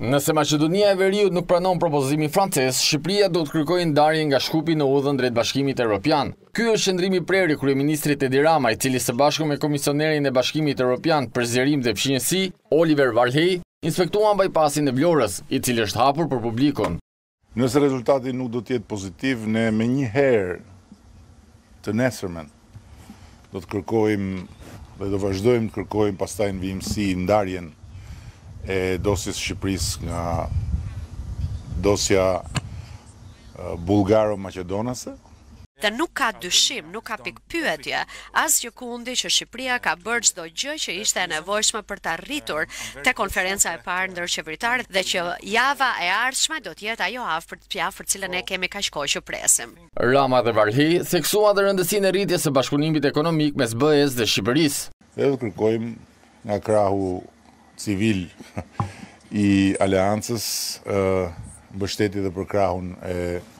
Nëse Maqedonia e Veriut nuk pranon propozimin francez, Shqipëria do të kërkojë ndarjen nga Shkupi në udhën drejt Bashkimit Evropian. Ky është qëndrimi i prerë i kryeministrit Edi Rama, i cili së bashku me komisionerin e Bashkimit Evropian për zgjerim dhe fqinjësi, Oliver Varhej, inspektuan bypassin e Vlorës, i cili është hapur për publikun. Nëse rezultati nuk do të jetë pozitiv, ne menjëherë të nesërmen do të kërkojmë dhe do vazhdojmë të kërkojmë pastaj në vijimësi ndarjen e dosjes Shqipërisë nga dosja bullgaro-maqedonase. Dhe nuk ka dyshim, nuk ka pikëpyetje, asgjëkundi që Shqipëria ka bërë çdo gjë që ishte e nevojshme për të arritur te Konferenca e parë ndërqeveritare dhe që java e ardhshme do të jetë ajo javë për të cilën ne kemi kaq kohë që presim. Rama dhe Varhej theksuan dhe rëndësinë e rritjes së bashkëpunimit ekonomik mes BE-së dhe Shqipërisë. Edhe kërkojmë nga krahu civil i Aleancës mbështetje dhe për krahun e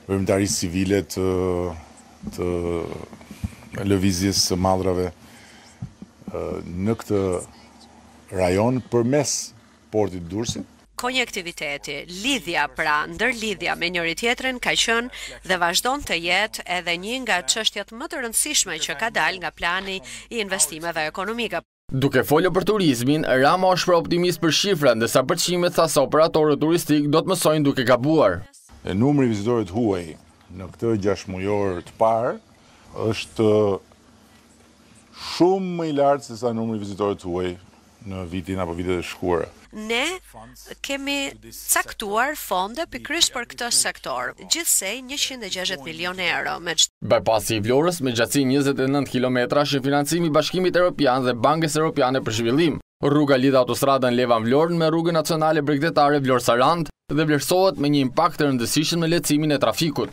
veprimtarisë civile të të lëvizjes së mallrave në këtë rajon përmes portit të Durrësit. Konjektiviteti, lidhja pra, ndërlidhja me njëri-tjetrin ka qenë dhe vazhdon të jetë edhe një nga çështjet më të rëndësishme që ka dalë nga plani i investimeve ekonomike. Duke folur për turizmin, Rama u shpreh optimist për shifrat, ndërsa për çmimet tha se operatorët turistikë do të mësojnë duke gabuar. E numri i vizitorëve të huaj në këtë gjashtëmujor të parë është shumë më i lartë sesa numri i vizitorëve të huaj në vitin apo vitet e shkuara. Ne kemi caktuar fonde pikërisht për këtë sektor, gjithsej njëqind e gjashtëdhjetë milionë euro. Bypass-i i Vlorës me gjatësi njëzet e nëntë kilometra është një financim i Bashkimit Europian dhe Bankës Europiane për Zhvillim. Rruga lidh autostradën Levan-Vlorë me rrugën nacionale bregdetare Vlorë-Sarandë dhe vlerësohet me një impakt të rëndësishëm në lehtësimin e trafikut.